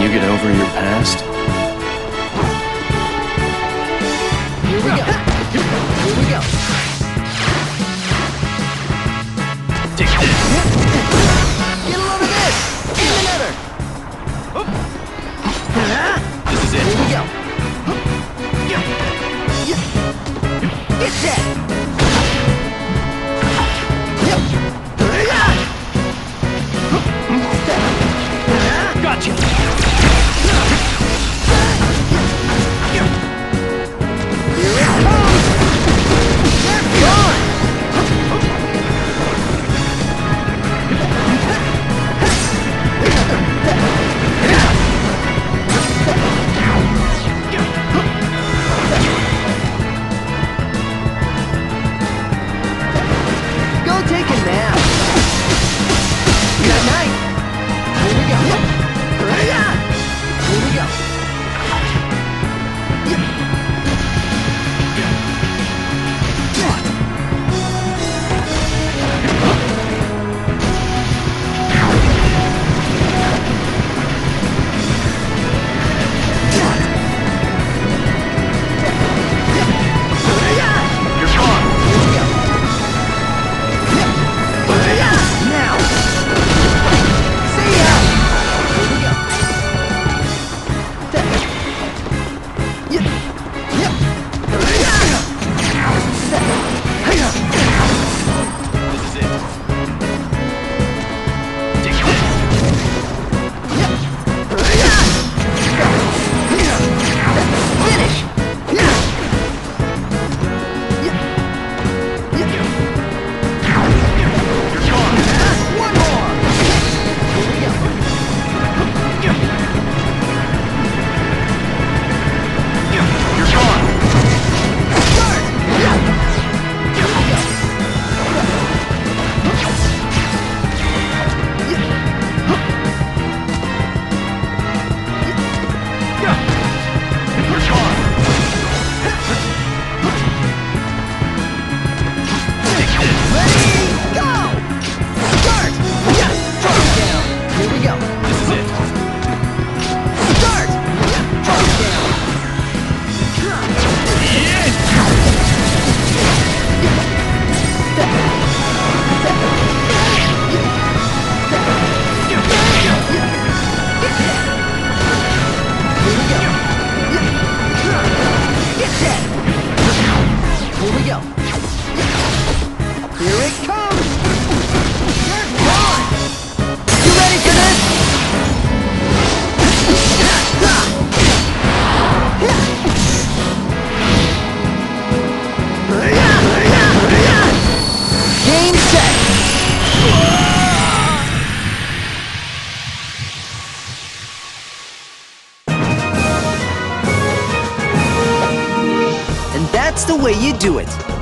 Can you get over your past? Here we go. Here we go. Take this. Get a load of this. And another. This is it. Here we go. Get that. That's the way you do it.